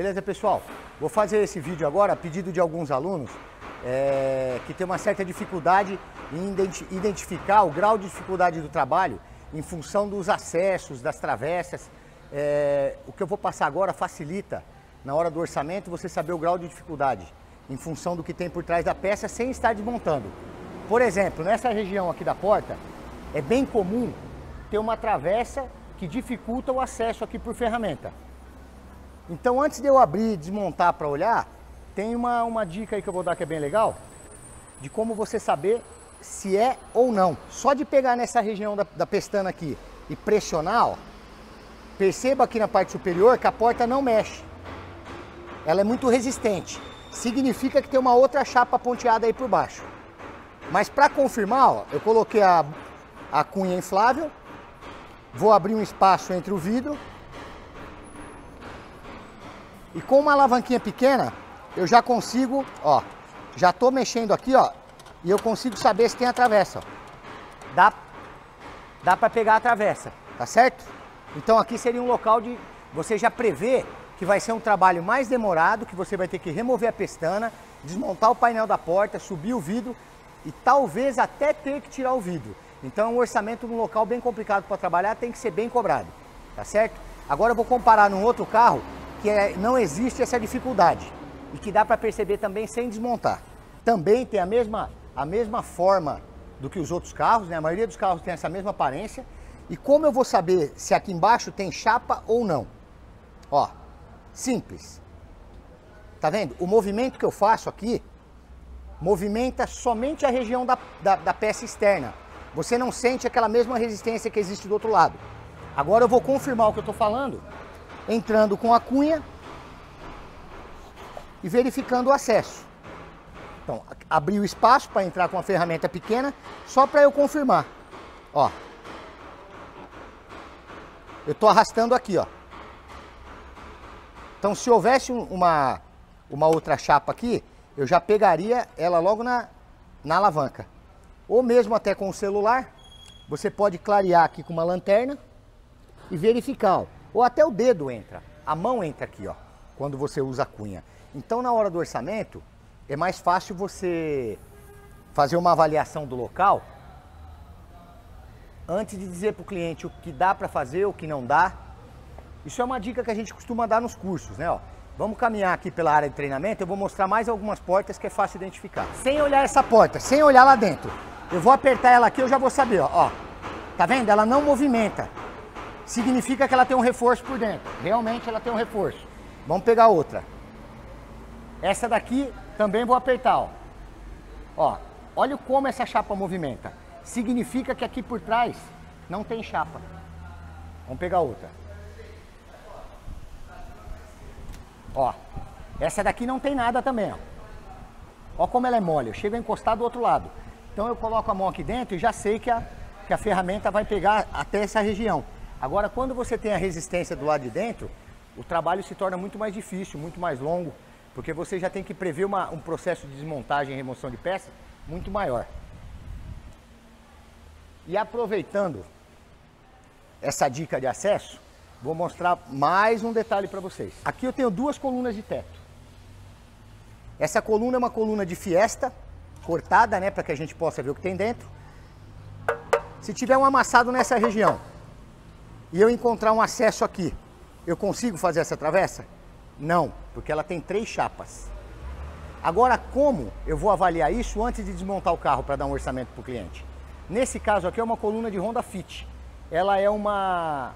Beleza, pessoal? Vou fazer esse vídeo agora a pedido de alguns alunos é, que tem uma certa dificuldade em identificar o grau de dificuldade do trabalho em função dos acessos, das travessas. É, o que eu vou passar agora facilita, na hora do orçamento, você saber o grau de dificuldade em função do que tem por trás da peça sem estar desmontando. Por exemplo, nessa região aqui da porta, é bem comum ter uma travessa que dificulta o acesso aqui por ferramenta. Então antes de eu abrir e desmontar para olhar, tem uma, uma dica aí que eu vou dar que é bem legal, de como você saber se é ou não. Só de pegar nessa região da, da pestana aqui e pressionar, ó, perceba aqui na parte superior que a porta não mexe. Ela é muito resistente. Significa que tem uma outra chapa ponteada aí por baixo. Mas para confirmar, ó, eu coloquei a, a cunha inflável, vou abrir um espaço entre o vidro e com uma alavanquinha pequena, eu já consigo, ó, já tô mexendo aqui, ó, e eu consigo saber se tem a travessa, ó. Dá, dá para pegar a travessa, tá certo? Então aqui seria um local de, você já prevê que vai ser um trabalho mais demorado, que você vai ter que remover a pestana, desmontar o painel da porta, subir o vidro e talvez até ter que tirar o vidro. Então é um orçamento num local bem complicado para trabalhar, tem que ser bem cobrado, tá certo? Agora eu vou comparar num outro carro que é, não existe essa dificuldade e que dá para perceber também sem desmontar. Também tem a mesma, a mesma forma do que os outros carros, né? A maioria dos carros tem essa mesma aparência. E como eu vou saber se aqui embaixo tem chapa ou não? Ó, simples. Tá vendo? O movimento que eu faço aqui movimenta somente a região da, da, da peça externa. Você não sente aquela mesma resistência que existe do outro lado. Agora eu vou confirmar o que eu estou falando entrando com a cunha e verificando o acesso. Então, abri o espaço para entrar com a ferramenta pequena, só para eu confirmar. Ó. Eu estou arrastando aqui, ó. Então, se houvesse uma, uma outra chapa aqui, eu já pegaria ela logo na, na alavanca. Ou mesmo até com o celular, você pode clarear aqui com uma lanterna e verificar, ó. Ou até o dedo entra. A mão entra aqui, ó, quando você usa a cunha. Então, na hora do orçamento, é mais fácil você fazer uma avaliação do local antes de dizer para o cliente o que dá para fazer, o que não dá. Isso é uma dica que a gente costuma dar nos cursos, né? Ó, vamos caminhar aqui pela área de treinamento, eu vou mostrar mais algumas portas que é fácil identificar. Sem olhar essa porta, sem olhar lá dentro, eu vou apertar ela aqui, eu já vou saber, ó. ó tá vendo? Ela não movimenta significa que ela tem um reforço por dentro. Realmente ela tem um reforço. Vamos pegar outra. Essa daqui também vou apertar, ó. Ó, olha como essa chapa movimenta. Significa que aqui por trás não tem chapa. Vamos pegar outra. Ó, essa daqui não tem nada também, ó. Ó como ela é mole, eu chego a encostar do outro lado. Então eu coloco a mão aqui dentro e já sei que a, que a ferramenta vai pegar até essa região. Agora, quando você tem a resistência do lado de dentro, o trabalho se torna muito mais difícil, muito mais longo, porque você já tem que prever uma, um processo de desmontagem e remoção de peças muito maior. E aproveitando essa dica de acesso, vou mostrar mais um detalhe para vocês. Aqui eu tenho duas colunas de teto. Essa coluna é uma coluna de fiesta, cortada, né, para que a gente possa ver o que tem dentro. Se tiver um amassado nessa região, e eu encontrar um acesso aqui, eu consigo fazer essa travessa? Não, porque ela tem três chapas. Agora, como eu vou avaliar isso antes de desmontar o carro para dar um orçamento para o cliente? Nesse caso aqui é uma coluna de Honda Fit. Ela é uma,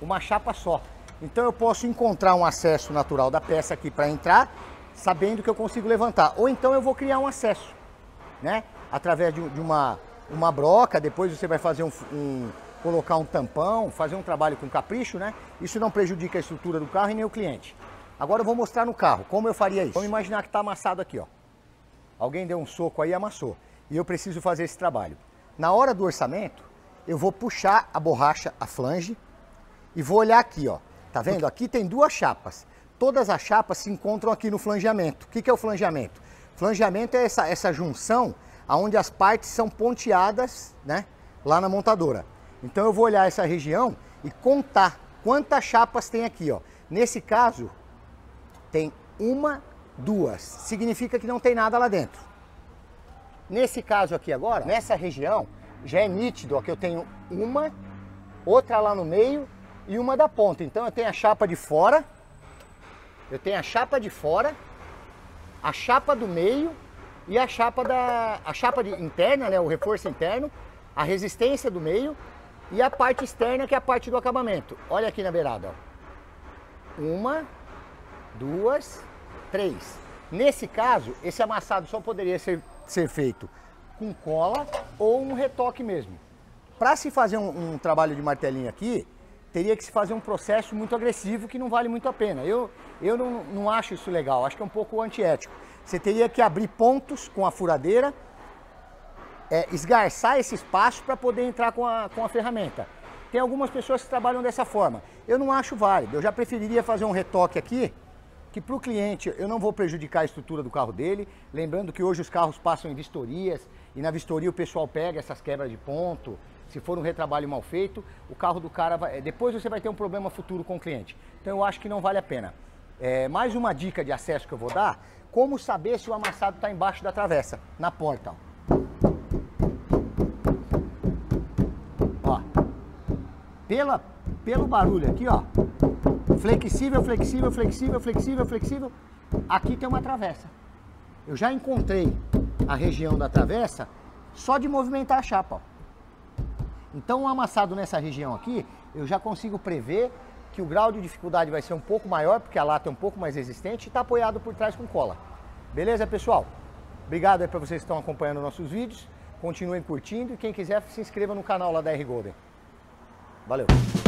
uma chapa só. Então eu posso encontrar um acesso natural da peça aqui para entrar, sabendo que eu consigo levantar. Ou então eu vou criar um acesso, né? Através de, de uma, uma broca, depois você vai fazer um, um colocar um tampão, fazer um trabalho com capricho, né? Isso não prejudica a estrutura do carro e nem o cliente. Agora eu vou mostrar no carro como eu faria isso. Vamos imaginar que está amassado aqui, ó. Alguém deu um soco aí e amassou. E eu preciso fazer esse trabalho. Na hora do orçamento, eu vou puxar a borracha, a flange, e vou olhar aqui, ó. Tá vendo? Aqui tem duas chapas. Todas as chapas se encontram aqui no flangeamento. O que, que é o flangeamento? Flangeamento é essa, essa junção onde as partes são ponteadas, né? Lá na montadora. Então eu vou olhar essa região e contar quantas chapas tem aqui, ó. Nesse caso, Tem uma, duas. Significa que não tem nada lá dentro. Nesse caso aqui agora, nessa região, já é nítido ó, que eu tenho uma, outra lá no meio e uma da ponta. Então eu tenho a chapa de fora, eu tenho a chapa de fora, a chapa do meio e a chapa da a chapa de, interna, né, o reforço interno, a resistência do meio e a parte externa que é a parte do acabamento. Olha aqui na beirada, ó. Uma, duas, três. Nesse caso, esse amassado só poderia ser, ser feito com cola ou um retoque mesmo. Para se fazer um, um, trabalho de martelinho aqui, teria que se fazer um processo muito agressivo que não vale muito a pena. Eu, eu não, não acho isso legal, acho que é um pouco antiético. Você teria que abrir pontos com a furadeira, é, esgarçar esse espaço para poder entrar com a, com a ferramenta. Tem algumas pessoas que trabalham dessa forma. Eu não acho válido, eu já preferiria fazer um retoque aqui, que para o cliente eu não vou prejudicar a estrutura do carro dele. Lembrando que hoje os carros passam em vistorias e na vistoria o pessoal pega essas quebras de ponto. Se for um retrabalho mal feito, o carro do cara vai. Depois você vai ter um problema futuro com o cliente. Então eu acho que não vale a pena. É, mais uma dica de acesso que eu vou dar: como saber se o amassado está embaixo da travessa, na porta. Ó. Pela, pelo barulho aqui, ó. Flexível, flexível, flexível, flexível, flexível. Aqui tem uma travessa. Eu já encontrei a região da travessa só de movimentar a chapa. Ó. Então amassado nessa região aqui, eu já consigo prever que o grau de dificuldade vai ser um pouco maior, porque a lata é um pouco mais resistente e está apoiado por trás com cola. Beleza, pessoal? Obrigado aí para vocês que estão acompanhando nossos vídeos. Continuem curtindo e quem quiser se inscreva no canal lá da R Golden. Valeu!